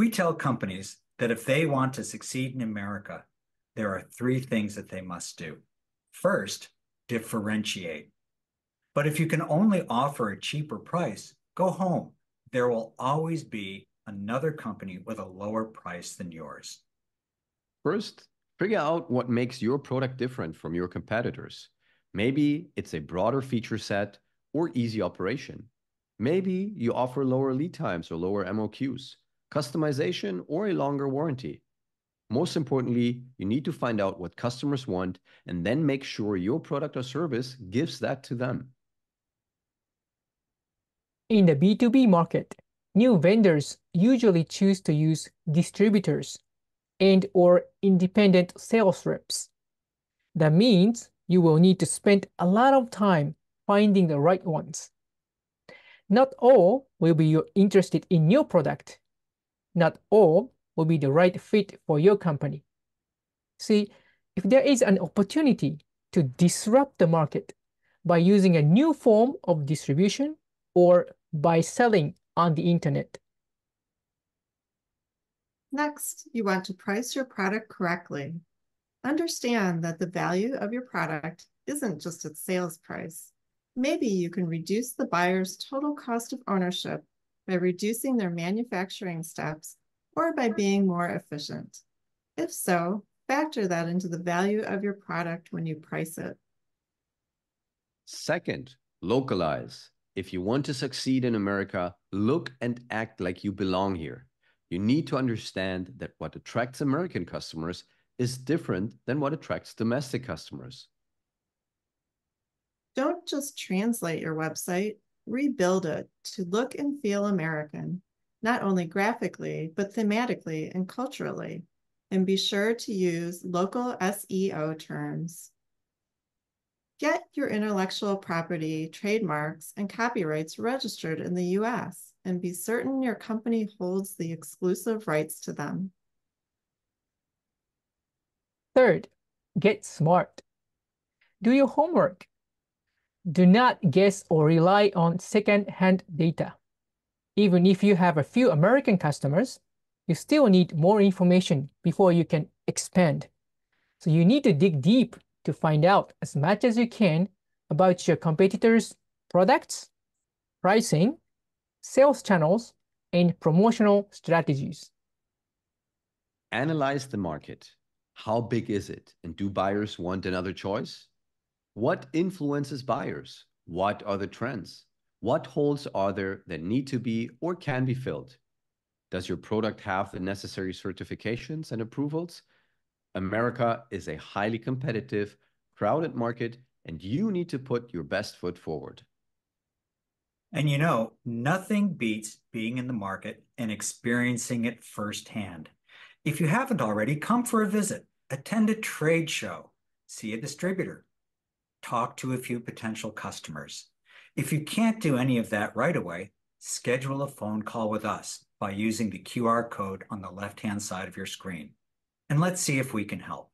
We tell companies that if they want to succeed in America, there are three things that they must do. First, differentiate. But if you can only offer a cheaper price, go home. There will always be another company with a lower price than yours. First, figure out what makes your product different from your competitors. Maybe it's a broader feature set or easy operation. Maybe you offer lower lead times or lower MOQs, customization, or a longer warranty. Most importantly, you need to find out what customers want and then make sure your product or service gives that to them. In the B2B market, new vendors usually choose to use distributors and or independent sales reps. That means you will need to spend a lot of time finding the right ones. Not all will be interested in your product. Not all will be the right fit for your company. See, if there is an opportunity to disrupt the market by using a new form of distribution or by selling on the internet. Next, you want to price your product correctly. Understand that the value of your product isn't just its sales price. Maybe you can reduce the buyer's total cost of ownership by reducing their manufacturing steps or by being more efficient? If so, factor that into the value of your product when you price it. Second, localize. If you want to succeed in America, look and act like you belong here. You need to understand that what attracts American customers is different than what attracts domestic customers. Don't just translate your website, rebuild it to look and feel American not only graphically, but thematically and culturally. And be sure to use local SEO terms. Get your intellectual property, trademarks, and copyrights registered in the US and be certain your company holds the exclusive rights to them. Third, get smart. Do your homework. Do not guess or rely on second-hand data. Even if you have a few American customers, you still need more information before you can expand. So you need to dig deep to find out as much as you can about your competitors' products, pricing, sales channels, and promotional strategies. Analyze the market. How big is it? And do buyers want another choice? What influences buyers? What are the trends? What holes are there that need to be or can be filled? Does your product have the necessary certifications and approvals? America is a highly competitive, crowded market, and you need to put your best foot forward. And you know, nothing beats being in the market and experiencing it firsthand. If you haven't already, come for a visit, attend a trade show, see a distributor, talk to a few potential customers. If you can't do any of that right away, schedule a phone call with us by using the QR code on the left-hand side of your screen, and let's see if we can help.